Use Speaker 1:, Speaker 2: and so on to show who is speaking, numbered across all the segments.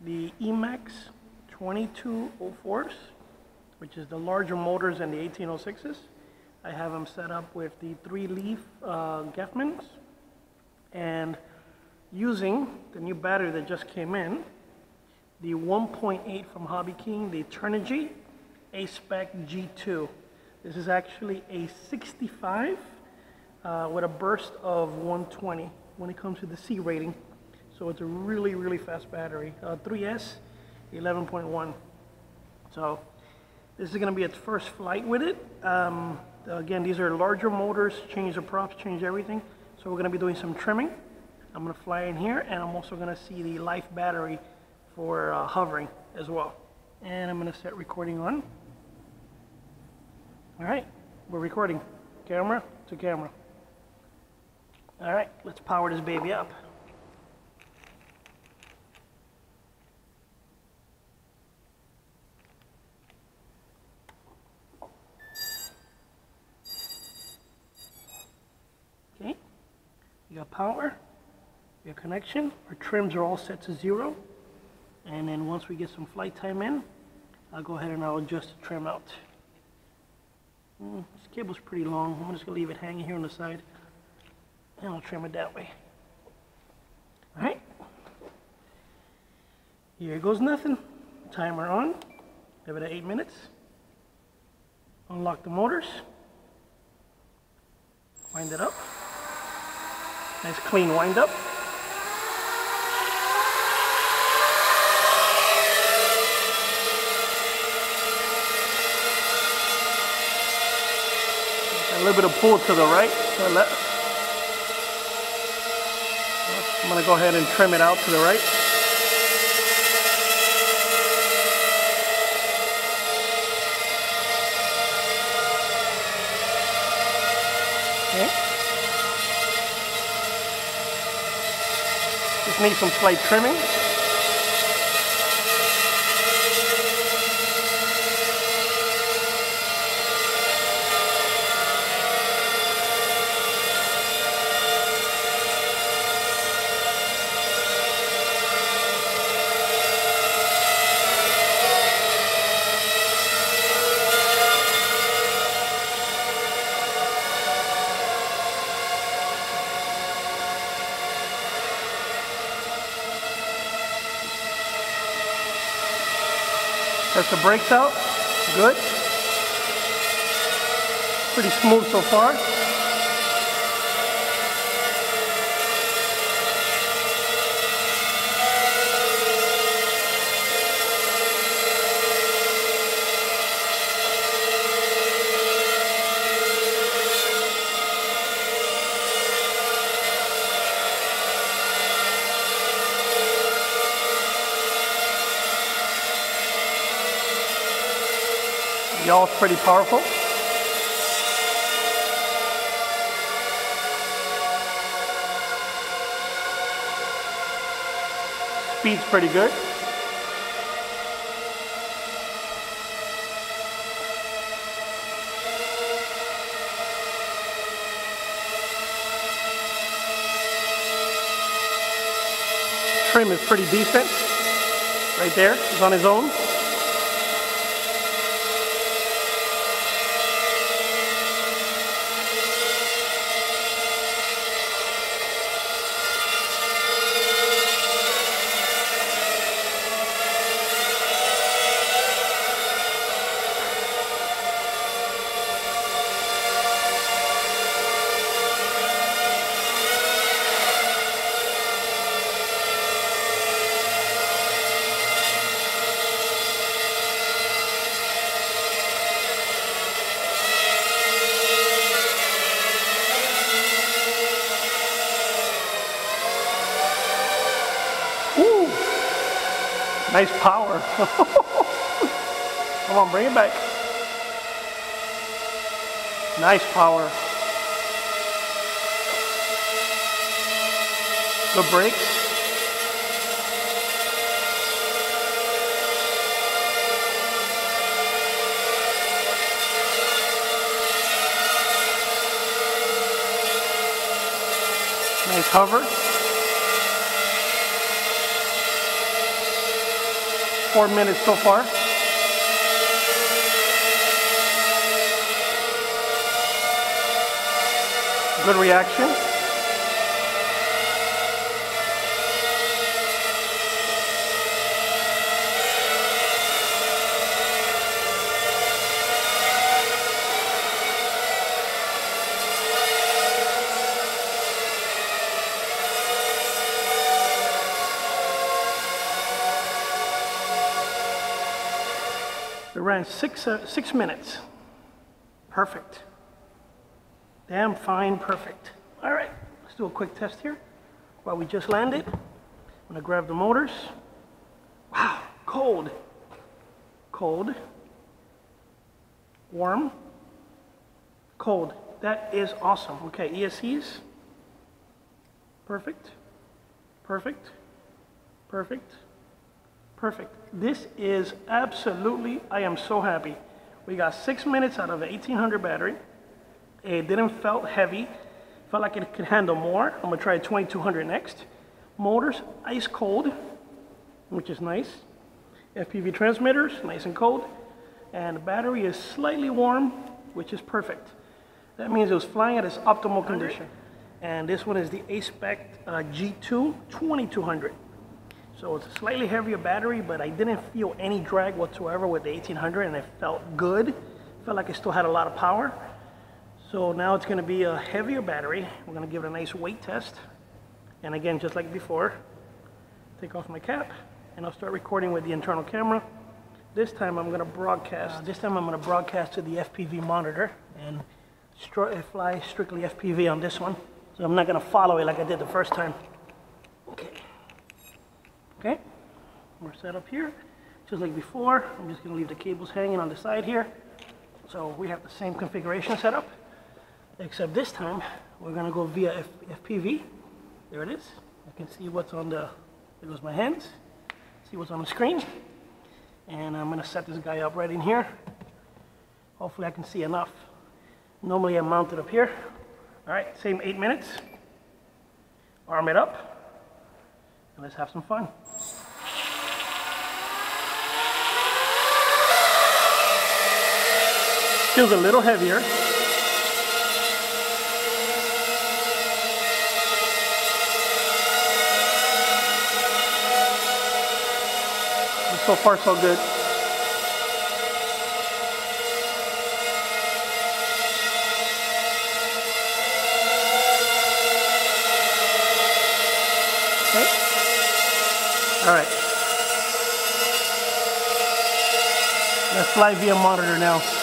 Speaker 1: the Emax 2204s, which is the larger motors than the 1806s. I have them set up with the three leaf uh, Gemfans and using the new battery that just came in, the 1.8 from Hobby King, the Turnigy A-Spec G2. This is actually a 65 uh, with a burst of 120 when it comes to the C rating. So it's a really, really fast battery. Uh, 3S 11.1. So this is going to be its first flight with it. Um, again, these are larger motors, change the props, change everything. So we're going to be doing some trimming. I'm going to fly in here and I'm also going to see the life battery for uh, hovering as well. And I'm going to set recording on. All right, we're recording. Camera to camera. All right, let's power this baby up. Okay, you got power, we your connection, our trims are all set to zero. And then once we get some flight time in, I'll go ahead and I'll adjust the trim out. Mm, this cable's pretty long. I'm just gonna leave it hanging here on the side and I'll trim it that way. All right. Here goes nothing. Timer on. Give it eight minutes. Unlock the motors. Wind it up. Nice clean wind up. A little bit of pull to the right, to the left. I'm going to go ahead and trim it out to the right. Okay. Just need some slight trimming. The brakes out. Good. Pretty smooth so far. Y'all's pretty powerful. Speed's pretty good. Trim is pretty decent. Right there, he's on his own. Nice power. Come on, bring it back. Nice power. Good brakes. Nice hover. Four minutes so far. Good reaction. Ran six, uh, six minutes. Perfect. Damn fine, perfect. All right, let's do a quick test here. While we just landed, I'm gonna grab the motors. Wow, cold. Cold. Warm. Cold. That is awesome. Okay, ESCs. Perfect. Perfect. Perfect. Perfect. This is absolutely, I am so happy. We got six minutes out of an 1800 battery. It didn't felt heavy. Felt like it could handle more. I'm gonna try 2200 next. Motors, ice cold, which is nice. FPV transmitters, nice and cold. And the battery is slightly warm, which is perfect. That means it was flying at its optimal condition. And this one is the ASPEC uh, G2 2200. So it's a slightly heavier battery, but I didn't feel any drag whatsoever with the 1800 and it felt good. Felt like it still had a lot of power. So now it's gonna be a heavier battery. We're gonna give it a nice weight test. And again, just like before, take off my cap and I'll start recording with the internal camera. This time I'm gonna broadcast, uh, this time I'm gonna broadcast to the FPV monitor and fly strictly FPV on this one. So I'm not gonna follow it like I did the first time. Okay. We're set up here, just like before. I'm just gonna leave the cables hanging on the side here. So we have the same configuration set up, except this time we're gonna go via F FPV. There it is. I can see what's on the, there goes my hands. See what's on the screen. And I'm gonna set this guy up right in here. Hopefully I can see enough. Normally I'm mounted up here. All right, same eight minutes. Arm it up and let's have some fun. Feels a little heavier. So far so good. All right. Let's fly via monitor now.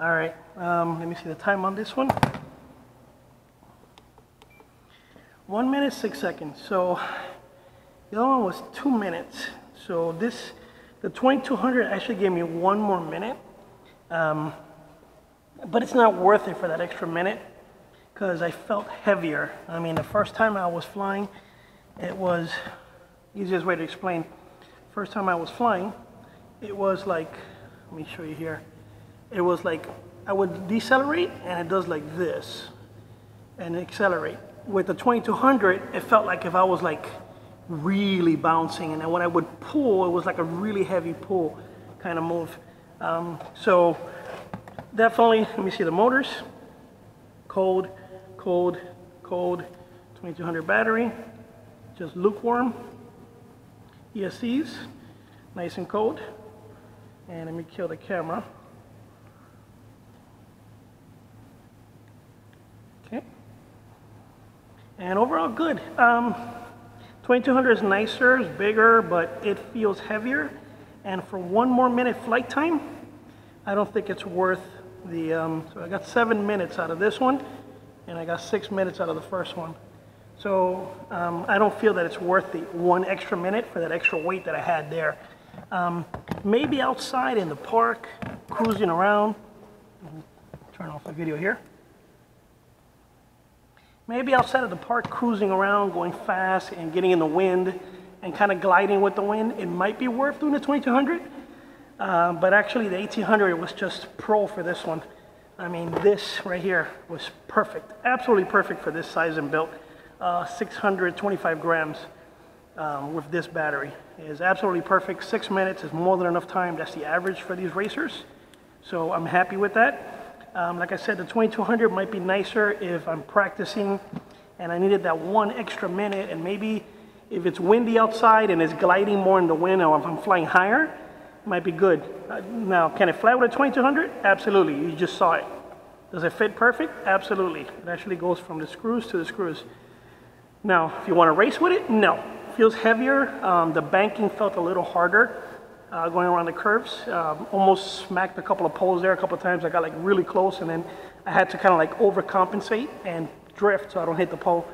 Speaker 1: All right, um, let me see the time on this one. One minute, six seconds. So the other one was two minutes. So this, the 2200 actually gave me one more minute. Um, but it's not worth it for that extra minute because I felt heavier. I mean, the first time I was flying, it was, easiest way to explain, first time I was flying, it was like, let me show you here. It was like, I would decelerate and it does like this and accelerate. With the 2200, it felt like if I was like really bouncing and then when I would pull, it was like a really heavy pull kind of move. Um, so definitely, let me see the motors. Cold, cold, cold, 2200 battery, just lukewarm. ESCs, nice and cold. And let me kill the camera. And overall good. Um, 2200 is nicer, it's bigger, but it feels heavier. And for one more minute flight time, I don't think it's worth the, um, so I got seven minutes out of this one, and I got six minutes out of the first one. So um, I don't feel that it's worth the one extra minute for that extra weight that I had there. Um, maybe outside in the park, cruising around. Turn off the video here. Maybe outside of the park, cruising around, going fast and getting in the wind and kind of gliding with the wind, it might be worth doing the 2200. Uh, but actually, the 1800 was just pro for this one. I mean, this right here was perfect, absolutely perfect for this size and build. Uh, 625 grams um, with this battery is absolutely perfect. Six minutes is more than enough time. That's the average for these racers. So I'm happy with that. Um, like I said, the 2200 might be nicer if I'm practicing and I needed that one extra minute and maybe if it's windy outside and it's gliding more in the wind or if I'm flying higher, it might be good. Uh, now, can it fly with a 2200? Absolutely, you just saw it. Does it fit perfect? Absolutely. It actually goes from the screws to the screws. Now, if you want to race with it, no. Feels heavier. Um, the banking felt a little harder uh, going around the curves. Um, almost smacked a couple of poles there a couple of times. I got like really close and then I had to kind of like overcompensate and drift so I don't hit the pole.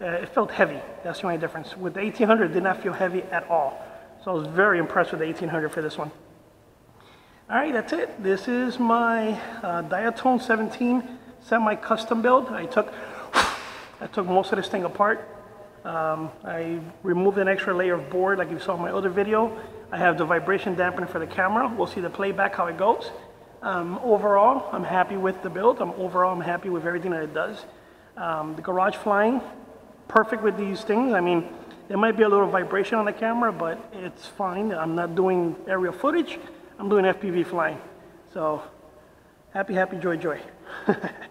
Speaker 1: Uh, it felt heavy. That's the only difference. With the 1800, it did not feel heavy at all. So I was very impressed with the 1800 for this one. All right, that's it. This is my uh, Diatone 17 semi-custom build. I took, I took most of this thing apart. Um, I removed an extra layer of board like you saw in my other video. I have the vibration dampener for the camera. We'll see the playback, how it goes. Um, overall, I'm happy with the build. I'm overall, I'm happy with everything that it does. Um, the garage flying, perfect with these things. I mean, there might be a little vibration on the camera, but it's fine. I'm not doing aerial footage. I'm doing FPV flying. So happy, happy, joy, joy.